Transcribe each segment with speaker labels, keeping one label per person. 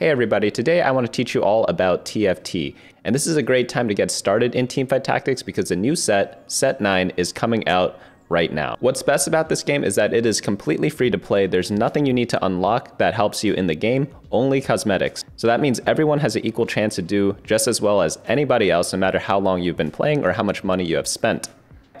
Speaker 1: Hey everybody, today I want to teach you all about TFT. And this is a great time to get started in Teamfight Tactics because the new set, Set 9, is coming out right now. What's best about this game is that it is completely free to play. There's nothing you need to unlock that helps you in the game, only cosmetics. So that means everyone has an equal chance to do just as well as anybody else no matter how long you've been playing or how much money you have spent.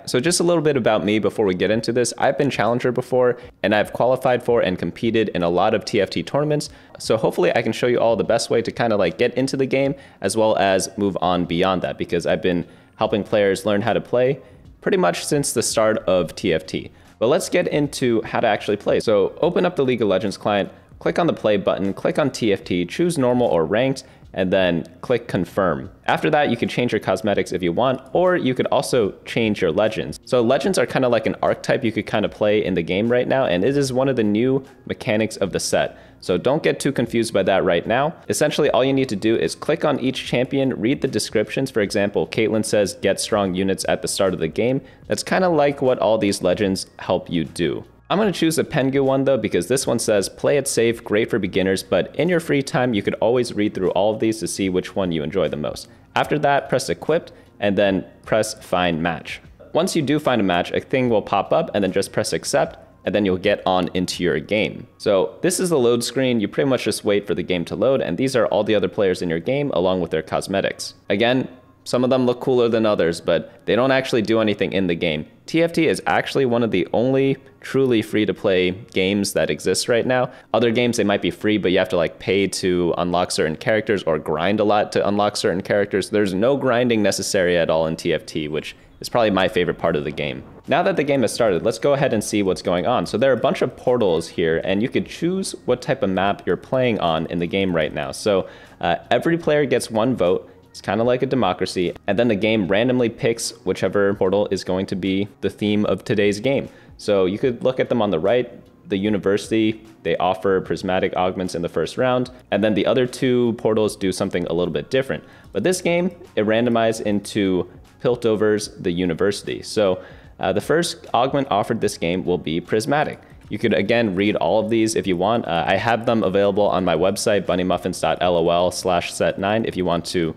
Speaker 1: So just a little bit about me before we get into this. I've been challenger before and I've qualified for and competed in a lot of TFT tournaments. So hopefully I can show you all the best way to kind of like get into the game as well as move on beyond that because I've been helping players learn how to play pretty much since the start of TFT. But let's get into how to actually play. So open up the League of Legends client, click on the play button, click on TFT, choose normal or ranked, and then click confirm. After that, you can change your cosmetics if you want, or you could also change your legends. So legends are kind of like an archetype you could kind of play in the game right now, and it is one of the new mechanics of the set. So don't get too confused by that right now. Essentially, all you need to do is click on each champion, read the descriptions. For example, Caitlyn says get strong units at the start of the game. That's kind of like what all these legends help you do. I'm going to choose the Pengu one though because this one says play it safe, great for beginners, but in your free time you could always read through all of these to see which one you enjoy the most. After that, press equipped and then press find match. Once you do find a match, a thing will pop up and then just press accept and then you'll get on into your game. So this is the load screen. You pretty much just wait for the game to load and these are all the other players in your game along with their cosmetics. Again, some of them look cooler than others, but they don't actually do anything in the game. TFT is actually one of the only truly free to play games that exists right now. Other games, they might be free, but you have to like pay to unlock certain characters or grind a lot to unlock certain characters. There's no grinding necessary at all in TFT, which is probably my favorite part of the game. Now that the game has started, let's go ahead and see what's going on. So there are a bunch of portals here, and you could choose what type of map you're playing on in the game right now. So uh, every player gets one vote. It's kind of like a democracy. And then the game randomly picks whichever portal is going to be the theme of today's game. So you could look at them on the right. The university, they offer prismatic augments in the first round. And then the other two portals do something a little bit different. But this game, it randomized into Piltover's The University. So uh, the first augment offered this game will be prismatic. You could again read all of these if you want. Uh, I have them available on my website, bunnymuffins.lol slash set9 if you want to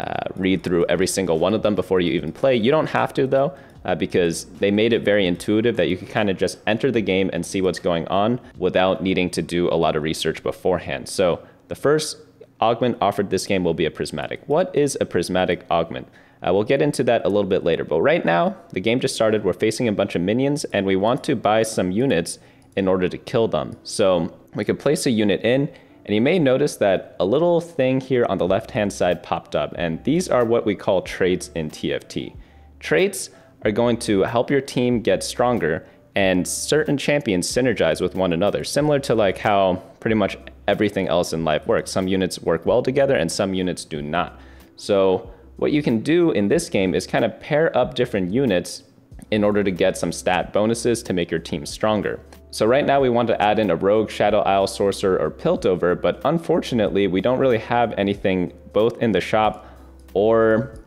Speaker 1: uh, read through every single one of them before you even play. You don't have to though, uh, because they made it very intuitive that you could kind of just enter the game and see what's going on without needing to do a lot of research beforehand. So the first augment offered this game will be a prismatic. What is a prismatic augment? Uh, we'll get into that a little bit later, but right now, the game just started, we're facing a bunch of minions, and we want to buy some units in order to kill them. So we could place a unit in, and you may notice that a little thing here on the left-hand side popped up, and these are what we call traits in TFT. Traits are going to help your team get stronger, and certain champions synergize with one another, similar to like how pretty much everything else in life works. Some units work well together and some units do not. So what you can do in this game is kind of pair up different units in order to get some stat bonuses to make your team stronger. So right now we want to add in a Rogue, Shadow Isle, Sorcerer, or Piltover, but unfortunately we don't really have anything both in the shop or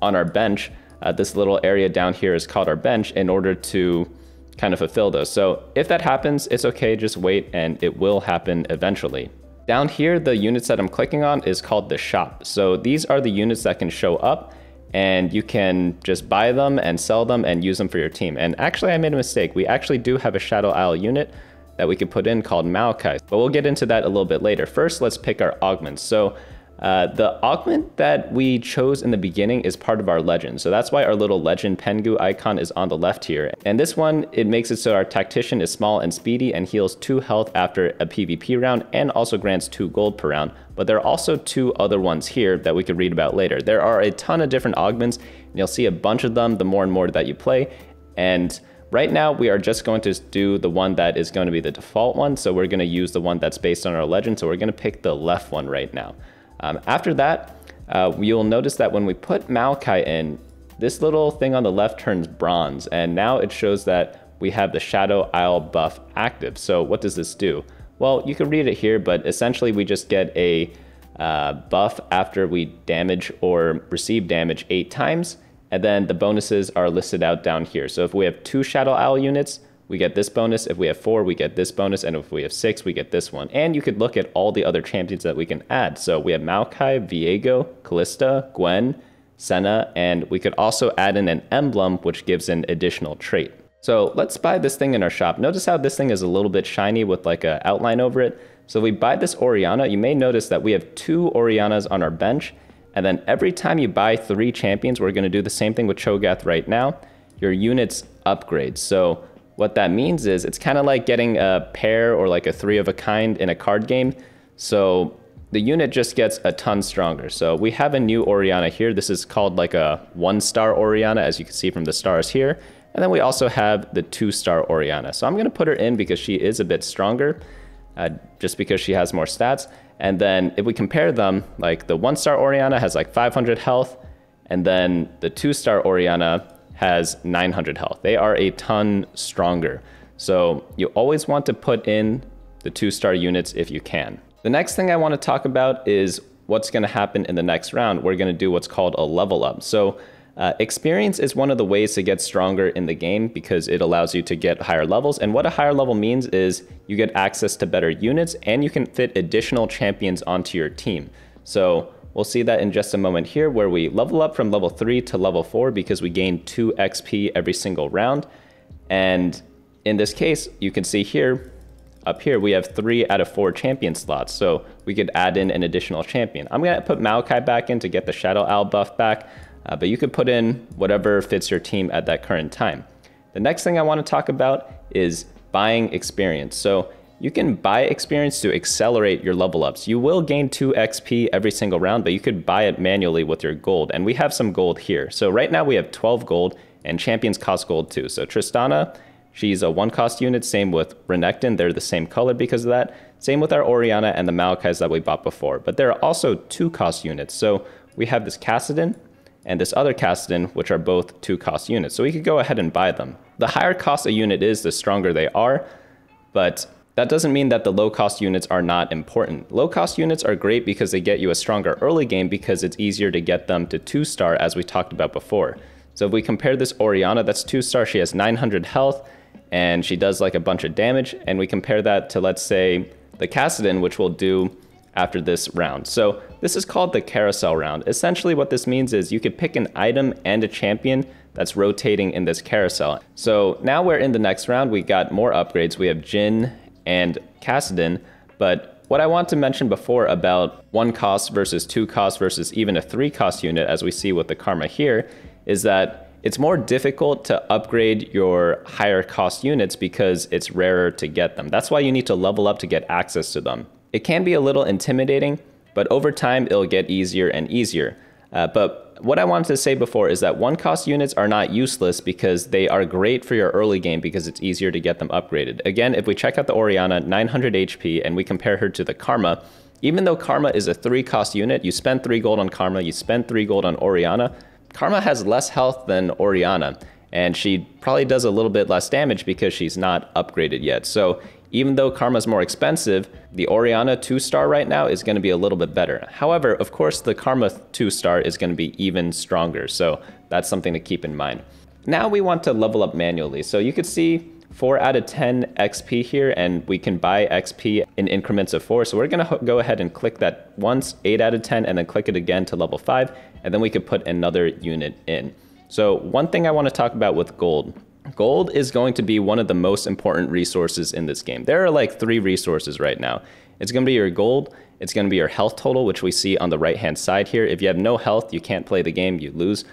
Speaker 1: on our bench. Uh, this little area down here is called our bench in order to kind of fulfill those. So if that happens, it's okay, just wait and it will happen eventually. Down here, the units that I'm clicking on is called the shop. So these are the units that can show up and you can just buy them and sell them and use them for your team. And actually, I made a mistake. We actually do have a Shadow Isle unit that we could put in called Maokai, but we'll get into that a little bit later. First, let's pick our augments. So uh, the augment that we chose in the beginning is part of our legend. So that's why our little legend Pengu icon is on the left here. And this one, it makes it so our tactician is small and speedy and heals 2 health after a PvP round and also grants 2 gold per round. But there are also two other ones here that we could read about later. There are a ton of different augments and you'll see a bunch of them the more and more that you play. And Right now, we are just going to do the one that is going to be the default one. So we're going to use the one that's based on our legend. So we're going to pick the left one right now. Um, after that, uh, you'll notice that when we put Maokai in, this little thing on the left turns bronze, and now it shows that we have the Shadow Isle buff active. So what does this do? Well, you can read it here, but essentially we just get a uh, buff after we damage or receive damage eight times, and then the bonuses are listed out down here. So if we have two Shadow Isle units, we get this bonus. If we have four, we get this bonus. And if we have six, we get this one. And you could look at all the other champions that we can add. So we have Maokai, Viego, Kalista, Gwen, Senna, and we could also add in an emblem, which gives an additional trait. So let's buy this thing in our shop. Notice how this thing is a little bit shiny with like an outline over it. So we buy this Orianna, You may notice that we have two Oriannas on our bench. And then every time you buy three champions, we're going to do the same thing with Cho'Gath right now. Your units upgrade. So what that means is it's kind of like getting a pair or like a three of a kind in a card game. So the unit just gets a ton stronger. So we have a new Orianna here. This is called like a one star Orianna, as you can see from the stars here. And then we also have the two star Orianna. So I'm going to put her in because she is a bit stronger, uh, just because she has more stats. And then if we compare them, like the one star Orianna has like 500 health, and then the two star Orianna has 900 health. They are a ton stronger. So you always want to put in the two star units if you can. The next thing I want to talk about is what's going to happen in the next round. We're going to do what's called a level up. So uh, experience is one of the ways to get stronger in the game because it allows you to get higher levels. And what a higher level means is you get access to better units and you can fit additional champions onto your team. So We'll see that in just a moment here where we level up from level 3 to level 4 because we gain 2 XP every single round. And in this case, you can see here, up here, we have 3 out of 4 champion slots. So we could add in an additional champion. I'm going to put Maokai back in to get the Shadow Isle buff back. Uh, but you could put in whatever fits your team at that current time. The next thing I want to talk about is buying experience. So you can buy experience to accelerate your level ups. You will gain 2 XP every single round, but you could buy it manually with your gold. And we have some gold here. So right now we have 12 gold and champions cost gold too. So Tristana, she's a one cost unit. Same with Renekton. They're the same color because of that. Same with our Orianna and the Maokais that we bought before. But there are also two cost units. So we have this Kassadin and this other Kassadin, which are both two cost units. So we could go ahead and buy them. The higher cost a unit is, the stronger they are. But that doesn't mean that the low cost units are not important. Low cost units are great because they get you a stronger early game because it's easier to get them to 2 star as we talked about before. So if we compare this Orianna, that's 2 star, she has 900 health and she does like a bunch of damage. And we compare that to let's say the Kassadin, which we'll do after this round. So this is called the carousel round. Essentially what this means is you could pick an item and a champion that's rotating in this carousel. So now we're in the next round. We got more upgrades. We have Jhin and Kassadin. But what I want to mention before about one cost versus two cost versus even a three cost unit, as we see with the Karma here, is that it's more difficult to upgrade your higher cost units because it's rarer to get them. That's why you need to level up to get access to them. It can be a little intimidating, but over time it'll get easier and easier. Uh, but what I wanted to say before is that one cost units are not useless because they are great for your early game because it's easier to get them upgraded. Again, if we check out the Orianna, 900 HP, and we compare her to the Karma, even though Karma is a 3 cost unit, you spend 3 gold on Karma, you spend 3 gold on Orianna, Karma has less health than Orianna, and she probably does a little bit less damage because she's not upgraded yet. So even though Karma's more expensive, the Orianna 2-star right now is going to be a little bit better. However, of course, the Karma 2-star is going to be even stronger, so that's something to keep in mind. Now we want to level up manually. So you could see 4 out of 10 XP here, and we can buy XP in increments of 4. So we're going to go ahead and click that once, 8 out of 10, and then click it again to level 5, and then we could put another unit in. So one thing I want to talk about with gold Gold is going to be one of the most important resources in this game. There are like three resources right now. It's going to be your gold, it's going to be your health total, which we see on the right hand side here. If you have no health, you can't play the game, you lose.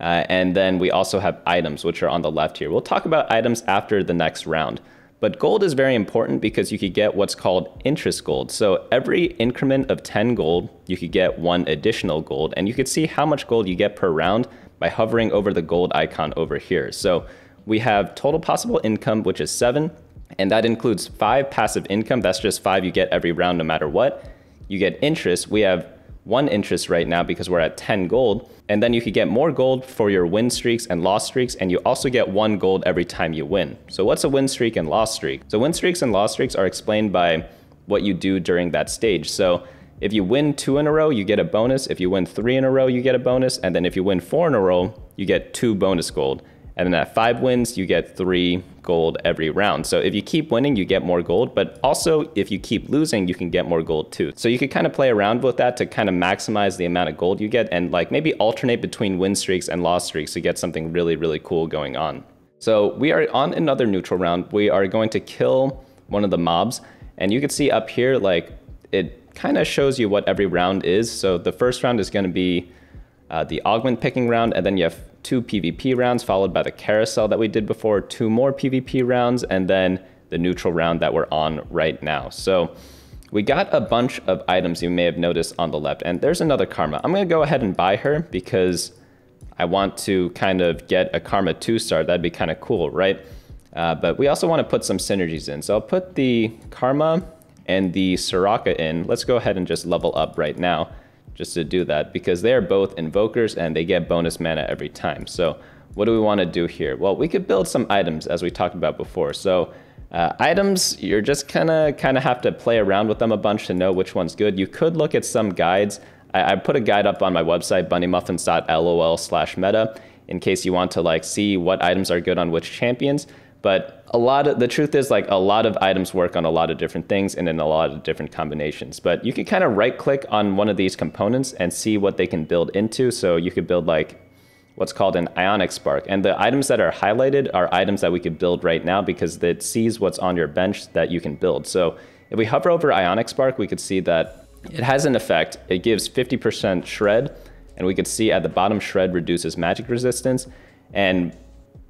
Speaker 1: Uh, and then we also have items, which are on the left here. We'll talk about items after the next round. But gold is very important because you could get what's called interest gold. So every increment of 10 gold, you could get one additional gold. And you could see how much gold you get per round by hovering over the gold icon over here. So we have total possible income, which is seven, and that includes five passive income. That's just five you get every round no matter what. You get interest. We have one interest right now because we're at 10 gold. And then you could get more gold for your win streaks and loss streaks, and you also get one gold every time you win. So what's a win streak and loss streak? So win streaks and loss streaks are explained by what you do during that stage. So if you win two in a row, you get a bonus. If you win three in a row, you get a bonus. And then if you win four in a row, you get two bonus gold. And then at five wins, you get three gold every round. So if you keep winning, you get more gold. But also, if you keep losing, you can get more gold too. So you could kind of play around with that to kind of maximize the amount of gold you get and like maybe alternate between win streaks and loss streaks to get something really, really cool going on. So we are on another neutral round. We are going to kill one of the mobs. And you can see up here, like it kind of shows you what every round is. So the first round is going to be uh, the augment picking round, and then you have two PvP rounds followed by the carousel that we did before, two more PvP rounds, and then the neutral round that we're on right now. So we got a bunch of items you may have noticed on the left, and there's another Karma. I'm gonna go ahead and buy her because I want to kind of get a Karma 2 star. That'd be kind of cool, right? Uh, but we also want to put some synergies in. So I'll put the Karma and the Soraka in. Let's go ahead and just level up right now just to do that because they are both invokers and they get bonus mana every time. So what do we want to do here? Well, we could build some items as we talked about before. So uh, items, you're just kind of kind of have to play around with them a bunch to know which one's good. You could look at some guides. I, I put a guide up on my website, bunnymuffins.lol slash meta, in case you want to like see what items are good on which champions. But a lot of the truth is like a lot of items work on a lot of different things and in a lot of different combinations. But you can kind of right click on one of these components and see what they can build into. So you could build like what's called an ionic spark. And the items that are highlighted are items that we could build right now because it sees what's on your bench that you can build. So if we hover over ionic spark, we could see that it has an effect. It gives 50% shred, and we could see at the bottom shred reduces magic resistance. And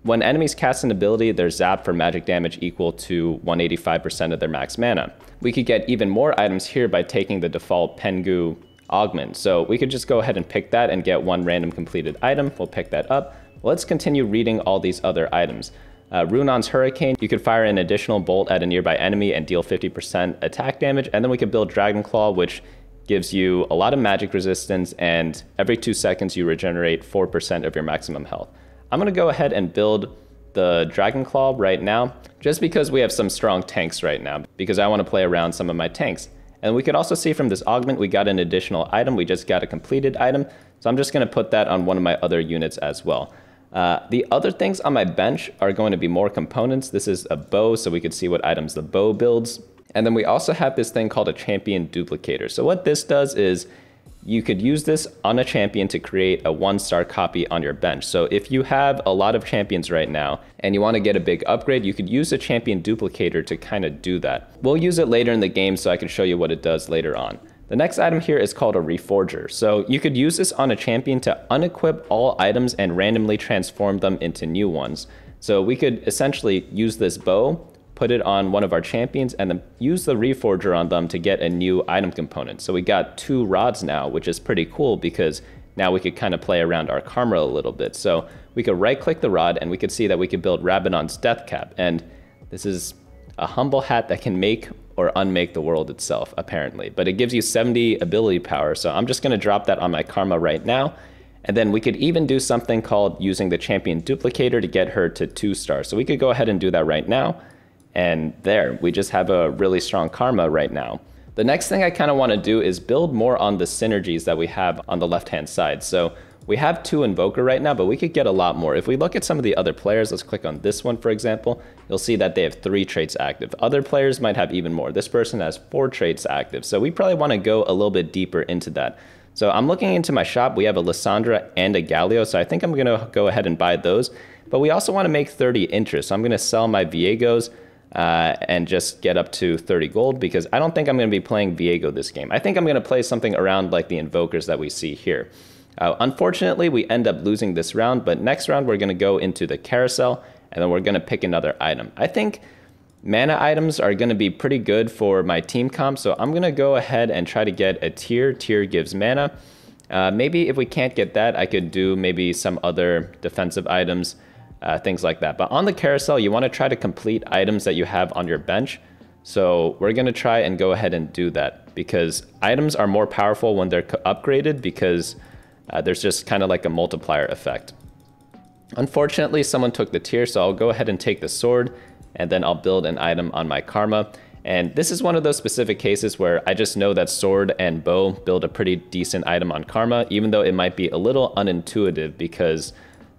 Speaker 1: when enemies cast an ability, they're zapped for magic damage equal to 185% of their max mana. We could get even more items here by taking the default Pengu augment. So we could just go ahead and pick that and get one random completed item. We'll pick that up. Let's continue reading all these other items. Uh, Runaan's Hurricane, you could fire an additional bolt at a nearby enemy and deal 50% attack damage. And then we could build Dragon Claw, which gives you a lot of magic resistance and every two seconds you regenerate 4% of your maximum health. I'm gonna go ahead and build the Dragon Claw right now, just because we have some strong tanks right now, because I wanna play around some of my tanks. And we could also see from this augment, we got an additional item. We just got a completed item. So I'm just gonna put that on one of my other units as well. Uh, the other things on my bench are going to be more components. This is a bow, so we could see what items the bow builds. And then we also have this thing called a champion duplicator. So what this does is you could use this on a champion to create a one star copy on your bench. So if you have a lot of champions right now and you want to get a big upgrade, you could use a champion duplicator to kind of do that. We'll use it later in the game so I can show you what it does later on. The next item here is called a Reforger. So you could use this on a champion to unequip all items and randomly transform them into new ones. So we could essentially use this bow put it on one of our champions, and then use the Reforger on them to get a new item component. So we got two rods now, which is pretty cool because now we could kind of play around our Karma a little bit. So we could right click the rod and we could see that we could build Rabadon's Death Cap. And this is a humble hat that can make or unmake the world itself, apparently. But it gives you 70 ability power. So I'm just gonna drop that on my Karma right now. And then we could even do something called using the champion duplicator to get her to two stars. So we could go ahead and do that right now. And there, we just have a really strong karma right now. The next thing I kind of want to do is build more on the synergies that we have on the left-hand side. So we have two Invoker right now, but we could get a lot more. If we look at some of the other players, let's click on this one, for example, you'll see that they have three traits active. Other players might have even more. This person has four traits active. So we probably want to go a little bit deeper into that. So I'm looking into my shop. We have a Lissandra and a Galio, so I think I'm going to go ahead and buy those. But we also want to make 30 interest. So I'm going to sell my Viegos uh, and just get up to 30 gold because I don't think I'm going to be playing Viego this game. I think I'm going to play something around like the Invokers that we see here. Uh, unfortunately, we end up losing this round, but next round we're going to go into the carousel and then we're going to pick another item. I think mana items are going to be pretty good for my team comp, so I'm going to go ahead and try to get a tear. Tear gives mana. Uh, maybe if we can't get that, I could do maybe some other defensive items uh, things like that. But on the carousel, you want to try to complete items that you have on your bench. So we're going to try and go ahead and do that because items are more powerful when they're upgraded because uh, there's just kind of like a multiplier effect. Unfortunately, someone took the tear, so I'll go ahead and take the sword and then I'll build an item on my karma. And this is one of those specific cases where I just know that sword and bow build a pretty decent item on karma, even though it might be a little unintuitive because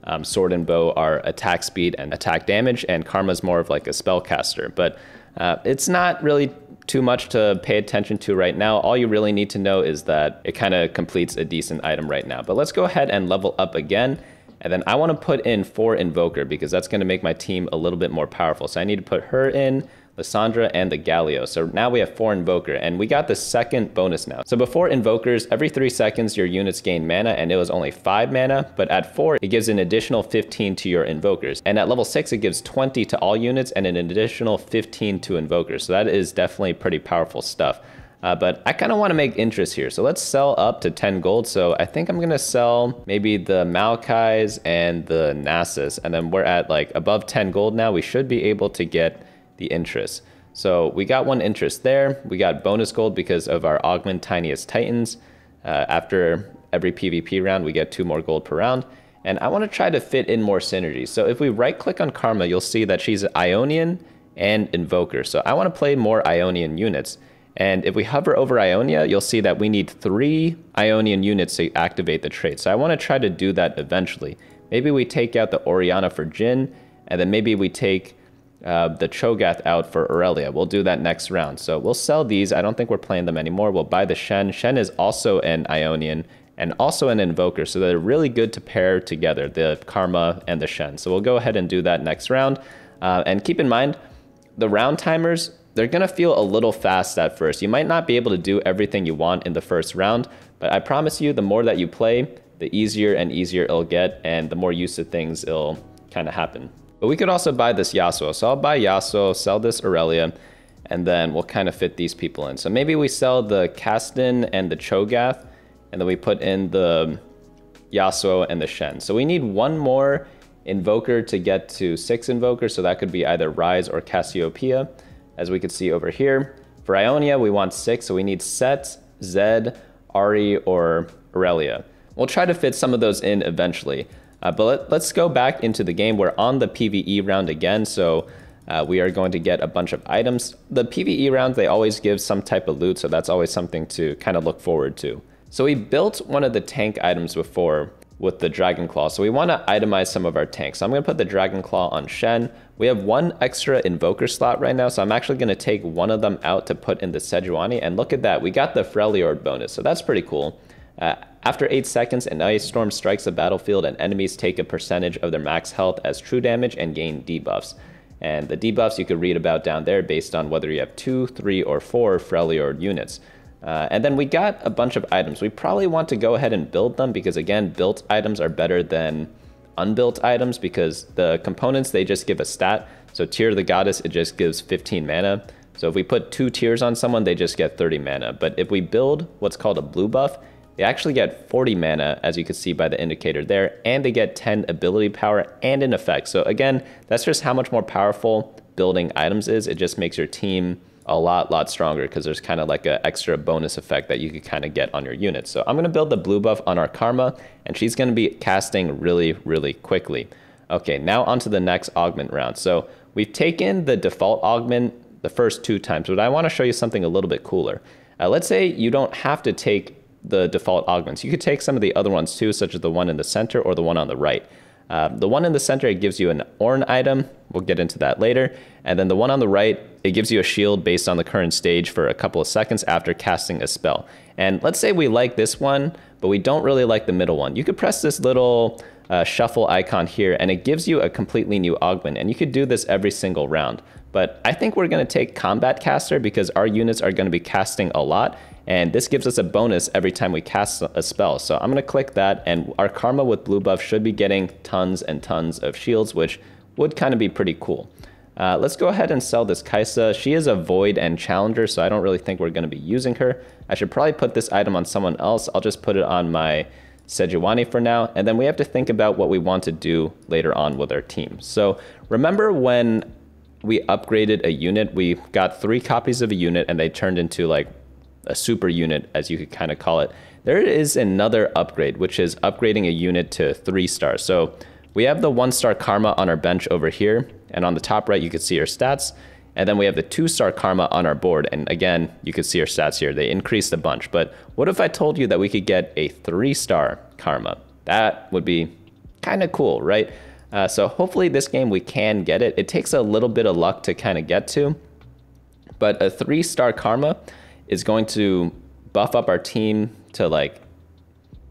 Speaker 1: Um, sword and bow are attack speed and attack damage, and Karma's more of like a spellcaster. But uh, it's not really too much to pay attention to right now. All you really need to know is that it kind of completes a decent item right now. But let's go ahead and level up again. And then I want to put in four Invoker because that's going to make my team a little bit more powerful. So I need to put her in, Lissandra, and the Galio. So now we have four Invoker, and we got the second bonus now. So before Invokers, every three seconds your units gain mana, and it was only five mana, but at four, it gives an additional 15 to your Invokers. And at level six, it gives 20 to all units and an additional 15 to Invokers. So that is definitely pretty powerful stuff. Uh, but I kind of want to make interest here. So let's sell up to 10 gold. So I think I'm going to sell maybe the Maokai's and the Nasus. And then we're at like above 10 gold now. We should be able to get the interest. So we got one interest there. We got bonus gold because of our augment tiniest titans. Uh, after every PvP round, we get two more gold per round. And I want to try to fit in more synergy. So if we right click on Karma, you'll see that she's Ionian and Invoker. So I want to play more Ionian units. And if we hover over Ionia, you'll see that we need three Ionian units to activate the trait. So I want to try to do that eventually. Maybe we take out the Orianna for Jhin, and then maybe we take uh, the Cho'Gath out for Irelia. We'll do that next round. So we'll sell these. I don't think we're playing them anymore. We'll buy the Shen. Shen is also an Ionian and also an Invoker, so they're really good to pair together, the Karma and the Shen. So we'll go ahead and do that next round. Uh, and keep in mind, the round timers, they're going to feel a little fast at first. You might not be able to do everything you want in the first round, but I promise you, the more that you play, the easier and easier it'll get, and the more used to things it'll kind of happen. But we could also buy this Yasuo. So I'll buy Yasuo, sell this Irelia, and then we'll kind of fit these people in. So maybe we sell the Kassadin and the Cho'Gath, and then we put in the Yasuo and the Shen. So we need one more Invoker to get to six Invokers, so that could be either Ryze or Cassiopeia, as we could see over here. For Ionia, we want six, so we need Sett, Zed, Ahri, or Irelia. We'll try to fit some of those in eventually. Uh, but let, us go back into the game. We're on the PvE round again, so uh, we are going to get a bunch of items. The PvE rounds, they always give some type of loot, so that's always something to kind of look forward to. So we built one of the tank items before with the Dragon Claw, so we want to itemize some of our tanks. So I'm going to put the Dragon Claw on Shen. We have one extra Invoker slot right now, so I'm actually going to take one of them out to put in the Sejuani, and look at that, we got the Freljord bonus, so that's pretty cool. Uh, after 8 seconds, an Ice Storm strikes the battlefield and enemies take a percentage of their max health as true damage and gain debuffs. And the debuffs you could read about down there based on whether you have 2, 3, or 4 Freljord units. Uh, and then we got a bunch of items. We probably want to go ahead and build them because again, built items are better than unbuilt items because the components, they just give a stat. So Tear of the Goddess, it just gives 15 mana. So if we put two tears on someone, they just get 30 mana. But if we build what's called a blue buff, they actually get 40 mana, as you can see by the indicator there, and they get 10 ability power and an effect. So again, that's just how much more powerful building items is. It just makes your team a lot, lot stronger because there's kind of like an extra bonus effect that you could kind of get on your units. So I'm going to build the blue buff on our Karma, and she's going to be casting really, really quickly. Okay, now onto the next augment round. So we've taken the default augment the first two times, but I want to show you something a little bit cooler. Uh, let's say you don't have to take the default augments. You could take some of the other ones too, such as the one in the center or the one on the right. Uh, the one in the center, it gives you an Ornn item. We'll get into that later. And then the one on the right, it gives you a shield based on the current stage for a couple of seconds after casting a spell. And let's say we like this one, but we don't really like the middle one. You could press this little uh, shuffle icon here, and it gives you a completely new augment. And you could do this every single round. But I think we're going to take Combat Caster because our units are going to be casting a lot, and this gives us a bonus every time we cast a spell. So I'm going to click that and our Karma with blue buff should be getting tons and tons of shields, which would kind of be pretty cool. Uh, let's go ahead and sell this Kai'Sa. She is a Void and Challenger, so I don't really think we're going to be using her. I should probably put this item on someone else. I'll just put it on my Sejuani for now, and then we have to think about what we want to do later on with our team. So remember when we upgraded a unit, we got three copies of a unit and they turned into like a super unit, as you could kind of call it. There is another upgrade, which is upgrading a unit to three stars. So we have the one star karma on our bench over here. And on the top right, you can see our stats. And then we have the two star karma on our board. And again, you can see our stats here. They increased a bunch. But what if I told you that we could get a three star karma? That would be kind of cool, right? Uh, so hopefully this game we can get it. It takes a little bit of luck to kind of get to, but a three star karma is going to buff up our team to like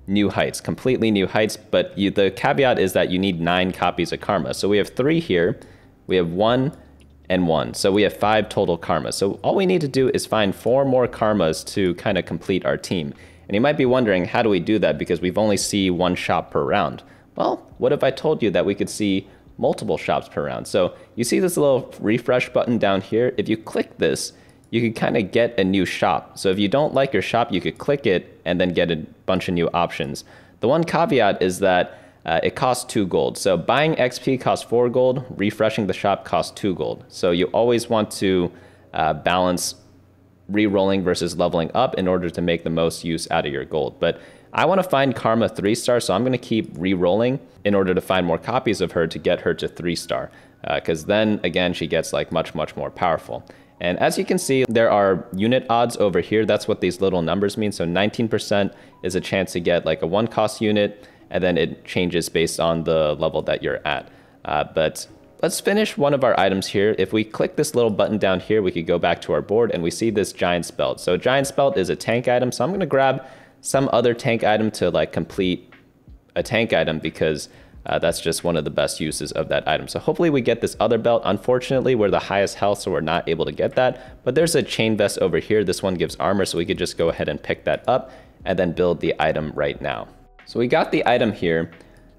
Speaker 1: new heights, completely new heights. But you, the caveat is that you need nine copies of karma. So we have three here, we have one and one. So we have five total karma. So all we need to do is find four more karmas to kind of complete our team. And you might be wondering, how do we do that? Because we've only see one shop per round. Well, what if I told you that we could see multiple shops per round? So you see this little refresh button down here. If you click this, you could kind of get a new shop. So if you don't like your shop, you could click it and then get a bunch of new options. The one caveat is that uh, it costs two gold. So buying XP costs four gold, refreshing the shop costs two gold. So you always want to uh, balance re-rolling versus leveling up in order to make the most use out of your gold. But I want to find Karma 3 star, so I'm going to keep re-rolling in order to find more copies of her to get her to 3 star. Because uh, then, again, she gets like much, much more powerful. And as you can see, there are unit odds over here. That's what these little numbers mean. So 19% is a chance to get like a one cost unit, and then it changes based on the level that you're at. Uh, but let's finish one of our items here. If we click this little button down here, we could go back to our board and we see this Giant's Belt. So Giant's Belt is a tank item. So I'm gonna grab some other tank item to like complete a tank item because uh, that's just one of the best uses of that item. So hopefully we get this other belt. Unfortunately, we're the highest health, so we're not able to get that. But there's a chain vest over here. This one gives armor, so we could just go ahead and pick that up and then build the item right now. So we got the item here.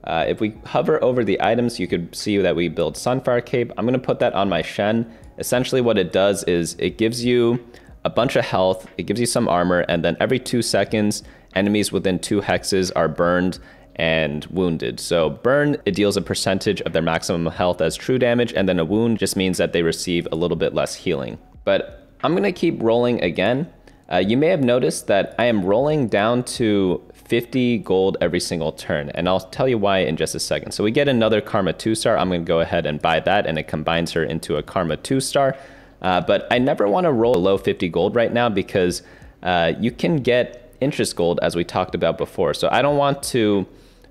Speaker 1: Uh, if we hover over the items, you could see that we build Sunfire Cape. I'm gonna put that on my Shen. Essentially what it does is it gives you a bunch of health, it gives you some armor, and then every two seconds, enemies within two hexes are burned and wounded. So burn, it deals a percentage of their maximum health as true damage, and then a wound just means that they receive a little bit less healing. But I'm gonna keep rolling again. Uh, you may have noticed that I am rolling down to 50 gold every single turn, and I'll tell you why in just a second. So we get another Karma 2 star, I'm gonna go ahead and buy that, and it combines her into a Karma 2 star. Uh, but I never want to roll below 50 gold right now because uh, you can get interest gold as we talked about before. So I don't want to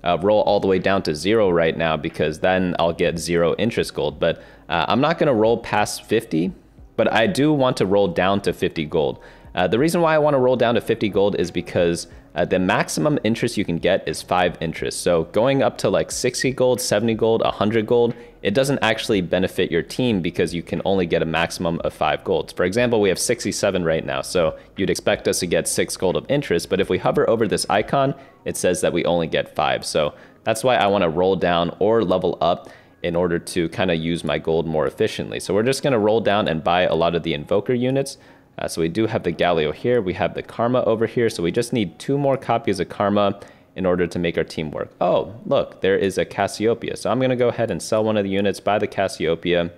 Speaker 1: uh, roll all the way down to zero right now because then I'll get zero interest gold. But uh, I'm not going to roll past 50, but I do want to roll down to 50 gold. Uh, the reason why I want to roll down to 50 gold is because uh, the maximum interest you can get is 5 interest. So going up to like 60 gold, 70 gold, 100 gold, it doesn't actually benefit your team because you can only get a maximum of 5 golds. For example, we have 67 right now, so you'd expect us to get 6 gold of interest, but if we hover over this icon, it says that we only get 5. So that's why I want to roll down or level up in order to kind of use my gold more efficiently. So we're just going to roll down and buy a lot of the invoker units. Uh, so we do have the Galio here, we have the Karma over here, so we just need two more copies of Karma in order to make our team work. Oh, look, there is a Cassiopeia. So I'm gonna go ahead and sell one of the units, buy the Cassiopeia,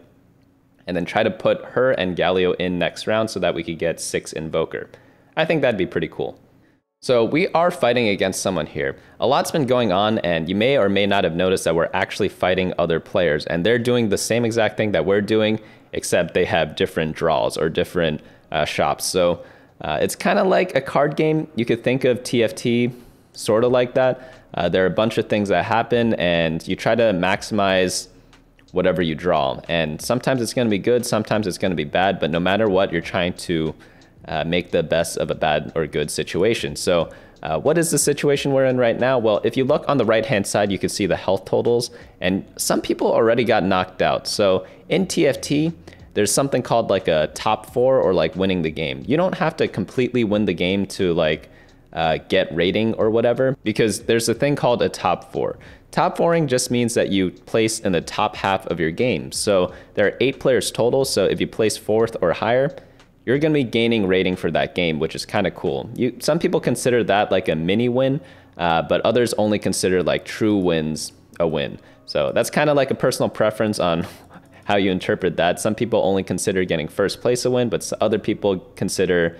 Speaker 1: and then try to put her and Galio in next round so that we could get six Invoker. I think that'd be pretty cool. So we are fighting against someone here. A lot's been going on and you may or may not have noticed that we're actually fighting other players and they're doing the same exact thing that we're doing, except they have different draws or different uh, shops. So uh, it's kind of like a card game. You could think of TFT sort of like that. Uh, there are a bunch of things that happen, and you try to maximize whatever you draw. And sometimes it's going to be good, sometimes it's going to be bad, but no matter what, you're trying to uh, make the best of a bad or good situation. So, uh, what is the situation we're in right now? Well, if you look on the right hand side, you can see the health totals, and some people already got knocked out. So, in TFT, there's something called like a top four or like winning the game. You don't have to completely win the game to like uh, get rating or whatever because there's a thing called a top four. Top fouring just means that you place in the top half of your game. So there are eight players total. So if you place fourth or higher, you're going to be gaining rating for that game, which is kind of cool. You, some people consider that like a mini win, uh, but others only consider like true wins a win. So that's kind of like a personal preference on how you interpret that. Some people only consider getting first place a win, but other people consider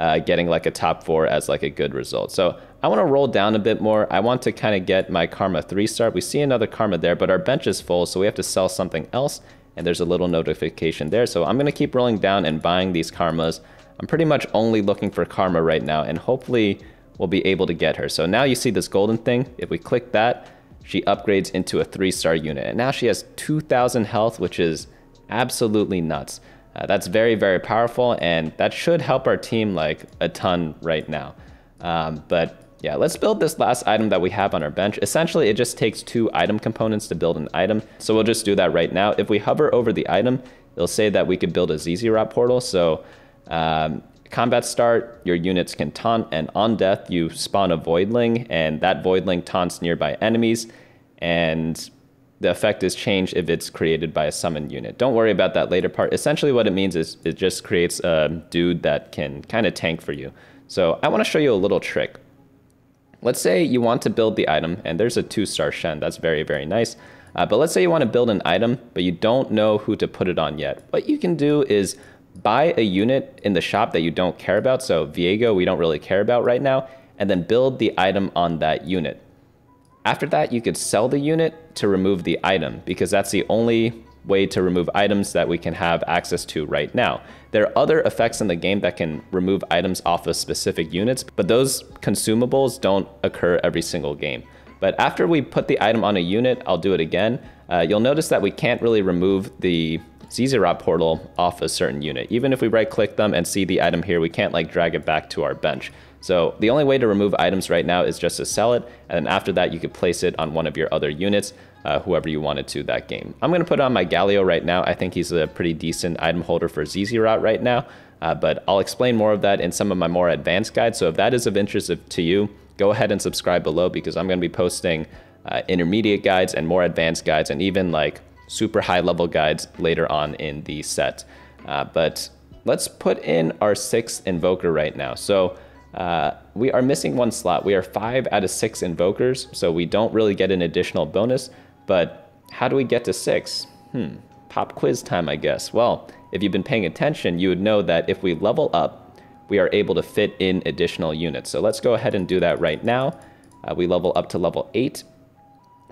Speaker 1: uh, getting like a top four as like a good result. So I want to roll down a bit more. I want to kind of get my Karma 3 star. We see another Karma there, but our bench is full, so we have to sell something else. And there's a little notification there. So I'm going to keep rolling down and buying these Karmas. I'm pretty much only looking for Karma right now, and hopefully we'll be able to get her. So now you see this golden thing. If we click that, she upgrades into a three star unit. And now she has 2,000 health, which is absolutely nuts. Uh, that's very, very powerful, and that should help our team like a ton right now. Um, but yeah, let's build this last item that we have on our bench. Essentially, it just takes two item components to build an item. So we'll just do that right now. If we hover over the item, it'll say that we could build a Zz'Rot portal. So um, combat start, your units can taunt, and on death, you spawn a Voidling, and that Voidling taunts nearby enemies. And the effect is changed if it's created by a summoned unit. Don't worry about that later part. Essentially what it means is it just creates a dude that can kind of tank for you. So I want to show you a little trick. Let's say you want to build the item, and there's a two-star Shen. That's very, very nice. Uh, but let's say you want to build an item, but you don't know who to put it on yet. What you can do is buy a unit in the shop that you don't care about. So Viego, we don't really care about right now, and then build the item on that unit. After that, you could sell the unit to remove the item because that's the only way to remove items that we can have access to right now. There are other effects in the game that can remove items off of specific units, but those consumables don't occur every single game. But after we put the item on a unit, I'll do it again, uh, you'll notice that we can't really remove the Zz'Rot portal off a certain unit. Even if we right click them and see the item here, we can't like drag it back to our bench. So the only way to remove items right now is just to sell it, and then after that you could place it on one of your other units, uh, whoever you wanted to that game. I'm going to put on my Galio right now. I think he's a pretty decent item holder for Zz'Rot right now, uh, but I'll explain more of that in some of my more advanced guides. So if that is of interest to you, go ahead and subscribe below because I'm going to be posting uh, intermediate guides and more advanced guides and even like super high level guides later on in the set. Uh, but let's put in our sixth invoker right now. So uh, we are missing one slot. We are five out of six invokers, so we don't really get an additional bonus. But how do we get to six? Hmm, pop quiz time, I guess. Well, if you've been paying attention, you would know that if we level up, we are able to fit in additional units. So let's go ahead and do that right now. Uh, we level up to level eight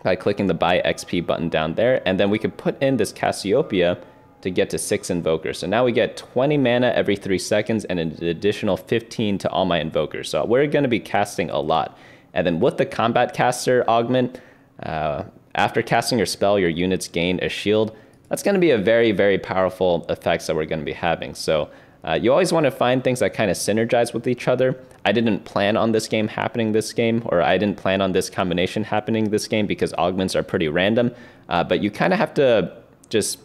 Speaker 1: by clicking the buy XP button down there, and then we could put in this Cassiopeia to get to six invokers. So now we get 20 mana every three seconds and an additional 15 to all my invokers. So we're going to be casting a lot. And then with the combat caster augment, uh, after casting your spell, your units gain a shield. That's going to be a very, very powerful effects that we're going to be having. So uh, you always want to find things that kind of synergize with each other. I didn't plan on this game happening this game, or I didn't plan on this combination happening this game because augments are pretty random. Uh, but you kind of have to just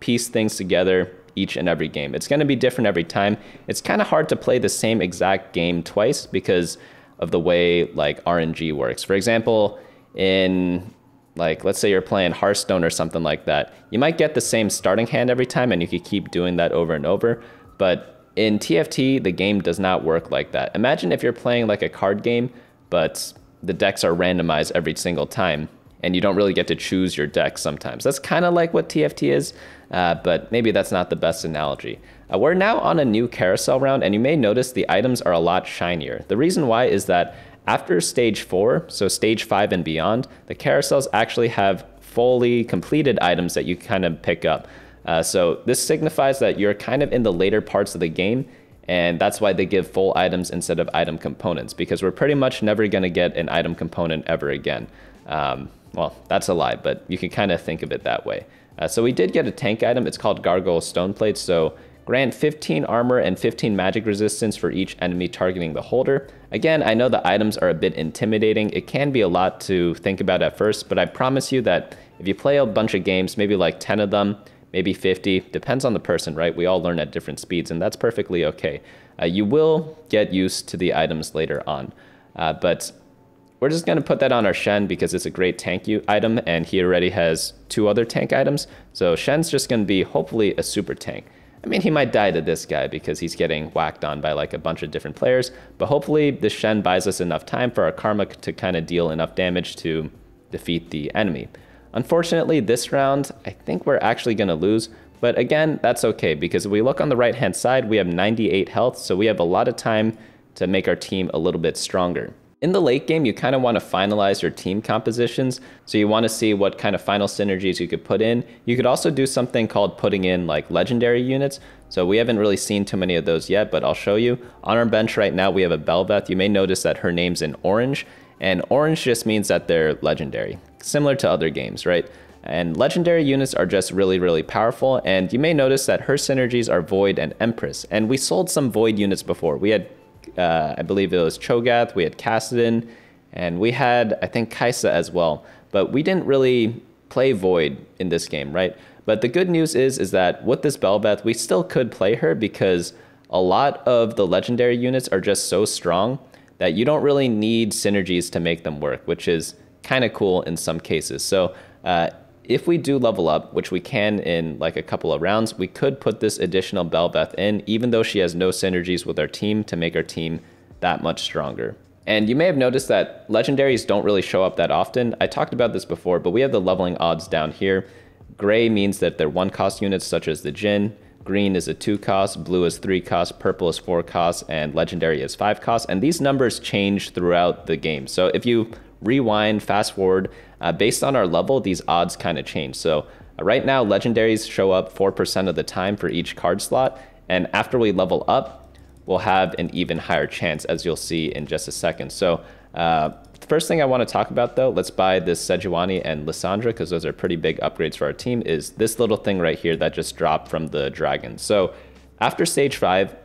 Speaker 1: piece things together each and every game. It's going to be different every time. It's kind of hard to play the same exact game twice because of the way like RNG works. For example, in like let's say you're playing Hearthstone or something like that, you might get the same starting hand every time and you could keep doing that over and over. But in TFT, the game does not work like that. Imagine if you're playing like a card game, but the decks are randomized every single time and you don't really get to choose your deck sometimes. That's kind of like what TFT is, uh, but maybe that's not the best analogy. Uh, we're now on a new carousel round, and you may notice the items are a lot shinier. The reason why is that after stage 4, so stage 5 and beyond, the carousels actually have fully completed items that you kind of pick up. Uh, so this signifies that you're kind of in the later parts of the game, and that's why they give full items instead of item components, because we're pretty much never going to get an item component ever again. Um, well, that's a lie, but you can kind of think of it that way. Uh, so we did get a tank item. It's called Gargoyle Stone Stoneplate. So grant 15 armor and 15 magic resistance for each enemy targeting the holder. Again, I know the items are a bit intimidating. It can be a lot to think about at first, but I promise you that if you play a bunch of games, maybe like 10 of them, maybe 50, depends on the person, right? We all learn at different speeds, and that's perfectly okay. Uh, you will get used to the items later on. Uh, but we're just going to put that on our Shen because it's a great tank item and he already has two other tank items. So Shen's just going to be hopefully a super tank. I mean, he might die to this guy because he's getting whacked on by like a bunch of different players, but hopefully this Shen buys us enough time for our Karma to kind of deal enough damage to defeat the enemy. Unfortunately, this round, I think we're actually going to lose, but again, that's okay because if we look on the right hand side, we have 98 health, so we have a lot of time to make our team a little bit stronger. In the late game, you kind of want to finalize your team compositions. So you want to see what kind of final synergies you could put in. You could also do something called putting in like legendary units. So we haven't really seen too many of those yet, but I'll show you. On our bench right now, we have a Bel'Veth. You may notice that her name's in orange, and orange just means that they're legendary. similar to other games, right? And legendary units are just really, really powerful. And you may notice that her synergies are Void and Empress. And we sold some Void units before. We had, uh, I believe it was Cho'Gath, we had Kassadin, and we had, I think, Kai'Sa as well. But we didn't really play Void in this game, right? But the good news is, is that with this Bel'Veth, we still could play her because a lot of the legendary units are just so strong that you don't really need synergies to make them work, which is kind of cool in some cases. So uh, if we do level up, which we can in like a couple of rounds, we could put this additional Bel'Veth in, even though she has no synergies with our team to make our team that much stronger. And you may have noticed that legendaries don't really show up that often. I talked about this before, but we have the leveling odds down here. Gray means that they're one cost units such as the Jhin, Green is a two cost, blue is three cost, purple is four cost, and legendary is five cost. And these numbers change throughout the game. So if you rewind, fast forward, uh, based on our level, these odds kind of change. So uh, right now, legendaries show up 4% of the time for each card slot. And after we level up, we'll have an even higher chance, as you'll see in just a second. So uh, first thing I want to talk about, though, let's buy this Sejuani and Lissandra, because those are pretty big upgrades for our team, is this little thing right here that just dropped from the dragon. So after stage 5,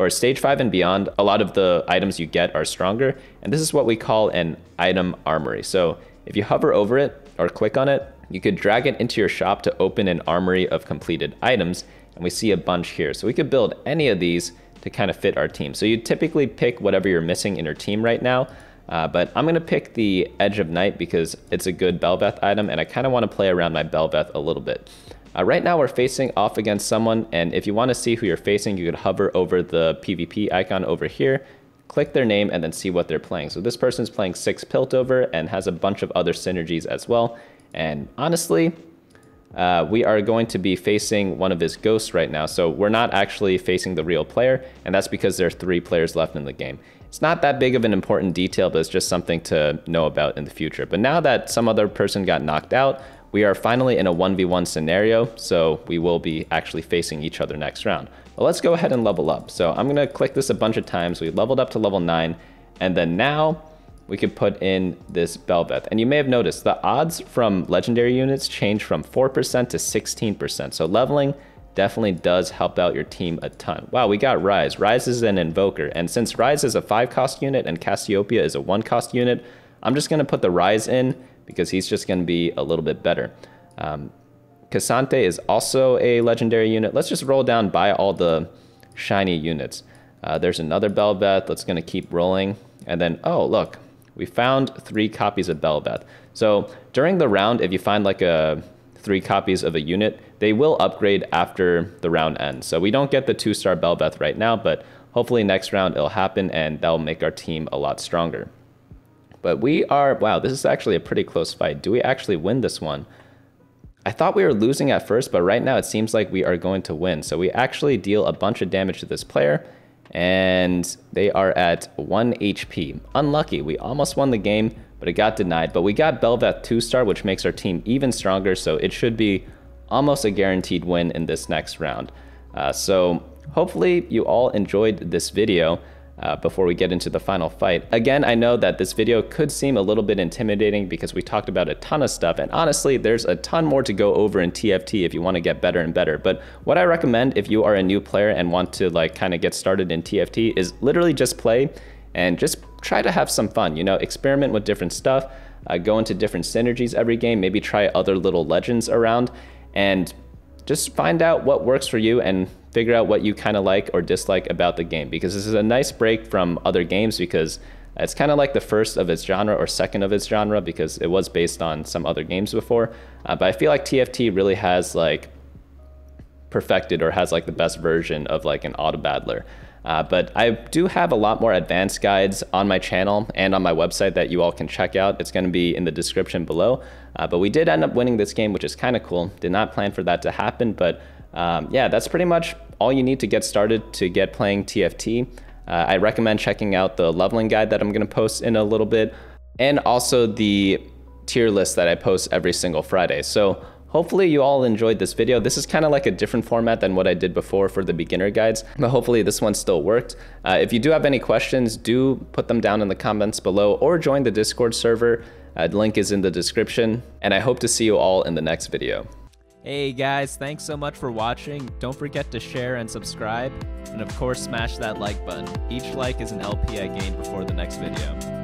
Speaker 1: or stage 5 and beyond, a lot of the items you get are stronger, and this is what we call an item armory. So if you hover over it or click on it, you could drag it into your shop to open an armory of completed items, and we see a bunch here. So we could build any of these to kind of fit our team. So you typically pick whatever you're missing in your team right now, uh, but I'm gonna pick the Edge of Night because it's a good Bel'Veth item and I kind of want to play around my Bel'Veth a little bit. Uh, right now we're facing off against someone and if you want to see who you're facing you could hover over the PvP icon over here click their name and then see what they're playing. So this person's playing six Piltover and has a bunch of other synergies as well. And honestly, uh, we are going to be facing one of his ghosts right now. So we're not actually facing the real player, and that's because there are three players left in the game. It's not that big of an important detail, but it's just something to know about in the future. But now that some other person got knocked out, we are finally in a 1v1 scenario, so we will be actually facing each other next round. But let's go ahead and level up. So I'm gonna click this a bunch of times. We leveled up to level nine, and then now we could put in this Bel'Veth. And you may have noticed the odds from legendary units change from 4% to 16%. So leveling definitely does help out your team a ton. Wow, we got Ryze. Ryze is an Invoker. And since Ryze is a 5 cost unit and Cassiopeia is a 1 cost unit, I'm just to put the Ryze in because he's just going to be a little bit better. Um, K'Sante is also a legendary unit. Let's just roll down by all the shiny units. Uh, there's another Bel'Veth that's going to keep rolling. And then, oh, look, we found three copies of Bel'Veth. So during the round, if you find like a three copies of a unit, they will upgrade after the round ends. So we don't get the two-star Bel'Veth right now, but hopefully next round it'll happen and that'll make our team a lot stronger. But we are, wow, this is actually a pretty close fight. Do we actually win this one? I thought we were losing at first, but right now it seems like we are going to win. So we actually deal a bunch of damage to this player, and they are at 1 HP. Unlucky, we almost won the game, but it got denied. But we got Bel'Veth 2-star, which makes our team even stronger, so it should be almost a guaranteed win in this next round. Uh, so hopefully you all enjoyed this video uh, before we get into the final fight. Again, I know that this video could seem a little bit intimidating because we talked about a ton of stuff, and honestly, there's a ton more to go over in TFT if you want to get better and better. But what I recommend if you are a new player and want to like kind of get started in TFT is literally just play and just try to have some fun, you know, experiment with different stuff, uh, go into different synergies every game, maybe try other little legends around, and just find out what works for you and figure out what you kind of like or dislike about the game because this is a nice break from other games because it's kind of like the first of its genre or second of its genre because it was based on some other games before. Uh, but I feel like TFT really has like perfected or has like the best version of like an auto battler. Uh, but I do have a lot more advanced guides on my channel and on my website that you all can check out. It's going to be in the description below. Uh, but we did end up winning this game, which is kind of cool. Did not plan for that to happen, but um, yeah, that's pretty much all you need to get started to get playing TFT. Uh, I recommend checking out the leveling guide that I'm going to post in a little bit, and also the tier list that I post every single Friday. So Hopefully you all enjoyed this video. This is kind of like a different format than what I did before for the beginner guides, but hopefully this one still worked. Uh, if you do have any questions, do put them down in the comments below or join the Discord server. Uh, link is in the description, and I hope to see you all in the next video.
Speaker 2: Hey guys, thanks so much for watching. Don't forget to share and subscribe, and of course smash that like button. Each like is an LP I gain before the next video.